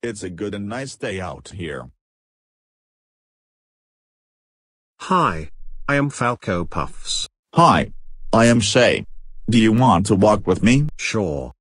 It's a good and nice day out here. Hi, I am Falco Puffs. Hi. I am Shea. Do you want to walk with me? Sure.